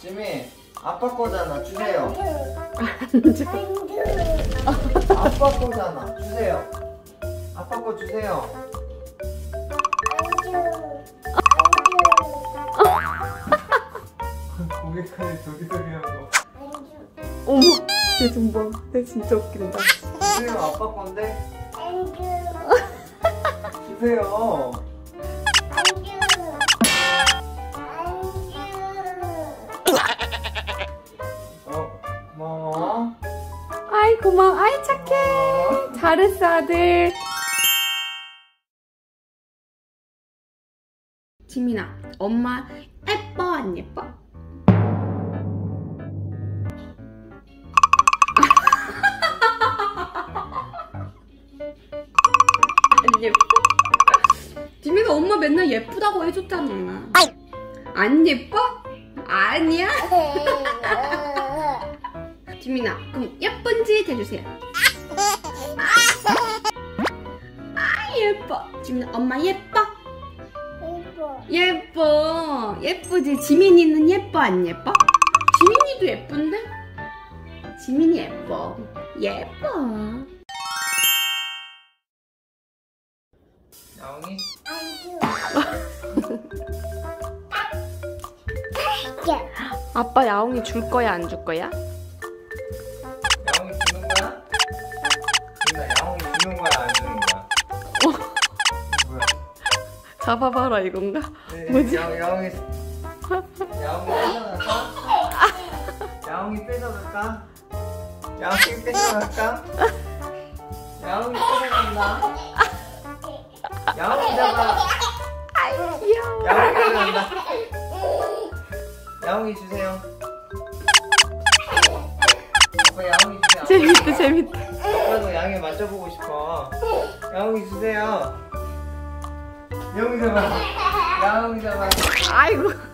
지미 아빠 거잖아. 주세요. 안주. 아빠 거잖아. 주세요. 아빠 거 주세요. 고개까지 도리도리 하고. 어머, 쟤 좀 봐. 쟤 진짜 웃긴다. 주세요 아빠 건데. 주세요 고마워. 아이 착해. 잘했어 아들. 지민아, 엄마 예뻐 안 예뻐? 안 예뻐? 지민아 엄마 맨날 예쁘다고 해줬잖아. 안 예뻐? 아니야? 지민아, 그럼 예쁜 짓 해주세요. 아, 예뻐. 지민아, 엄마 예뻐? 예뻐. 예쁘지? 지민이는 예뻐, 안 예뻐? 지민이도 예쁜데? 지민이 예뻐. 예뻐. 야옹이 아빠 야옹이 줄 거야, 안 줄 거야? 잡아봐라, 이건가? 네, 뭐지? 야, 야옹이 야옹이 뺏어갈까? 야옹이 뺏어갈까? 야옹이 뺏어갈까? 야옹이 뺏어간다 야옹이 잡아. 야옹이 뺏어간다 야옹이 주세요 아빠 야옹이 주세요 재밌다, 재밌다. 아빠도 양이 만져보고 싶어 야옹이 주세요 야옹이 잡아 야옹이 잡아 아이고.